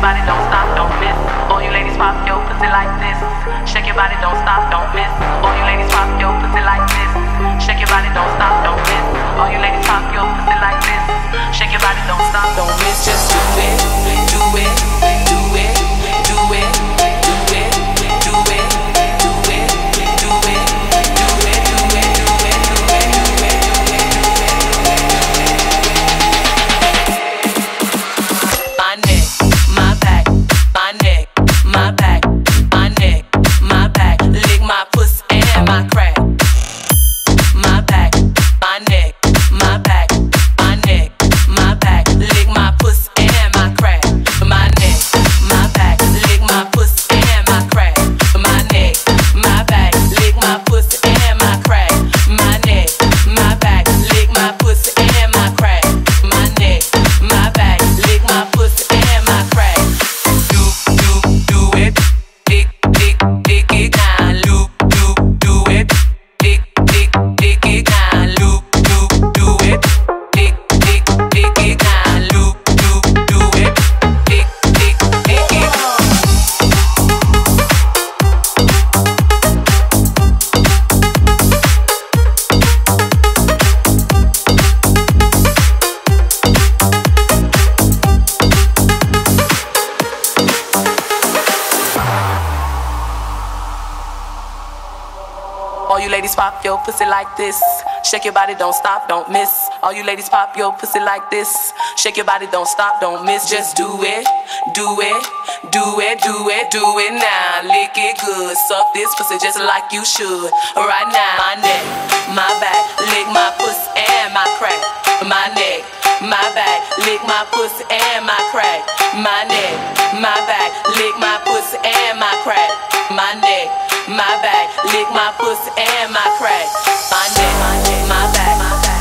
your body, don't stop, don't miss. All you ladies pop your pussy like this. Shake your body, don't stop, don't miss. All you ladies pop your pussy like this. Shake your body, don't ladies pop your pussy like this. Shake your body, don't stop, don't miss. All you ladies pop your pussy like this. Shake your body, don't stop, don't miss. Just do it, do it, do it, do it, do it now. Lick it good, suck this pussy just like you should. Right now, my neck, my back, lick my pussy and my crack. My neck, my back, lick my pussy and my crack. My neck, my back, lick my pussy and my crack. My neck, my back, Lick my pussy and my crack. My neck, my back,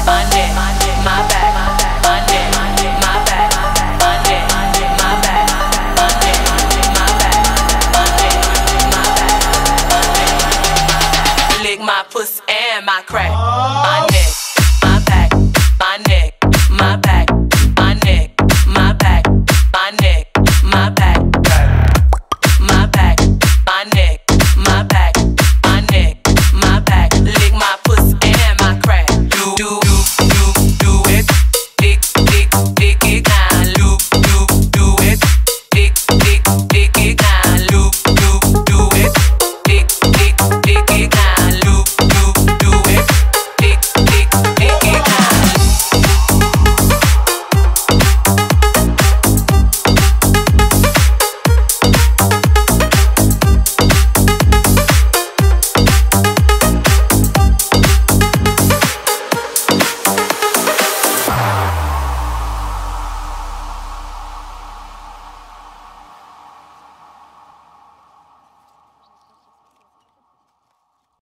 my neck, my back, my neck, my back, my neck, my back, my neck, my back. Lick my pussy and my crack.